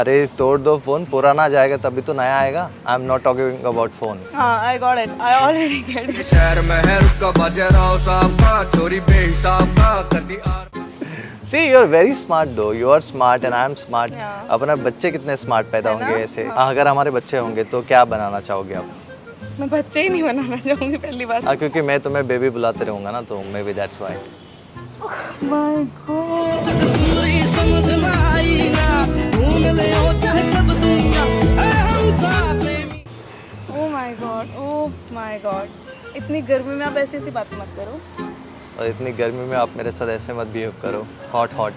अरे तोड़ दो फ़ोन पुराना जाएगा तभी तो नया आएगा। I am not talking about phone हाँ I got it I already get it शहर महल का बाजीराव साहब का चोरी बेहिसाब का कति R C you are very smart though you are smart and I am smart Yeah. अपना बच्चे कितने स्मार्ट पैदा होंगे ऐसे? हाँ। अगर हमारे बच्चे होंगे तो क्या बनाना चाहोगे आप? मैं बच्चे ही नहीं बनाना चाहूँगी पहली बार हाँ क्योंकि मैं तुम्हें बेबी बुलाते रहूँगा ना तो maybe that's why my god my god oh my god इतनी गर्मी में आप ऐसी ऐसी बातें मत करो। और इतनी गर्मी में आप मेरे साथ ऐसे मत बिहेव करो। Hot hot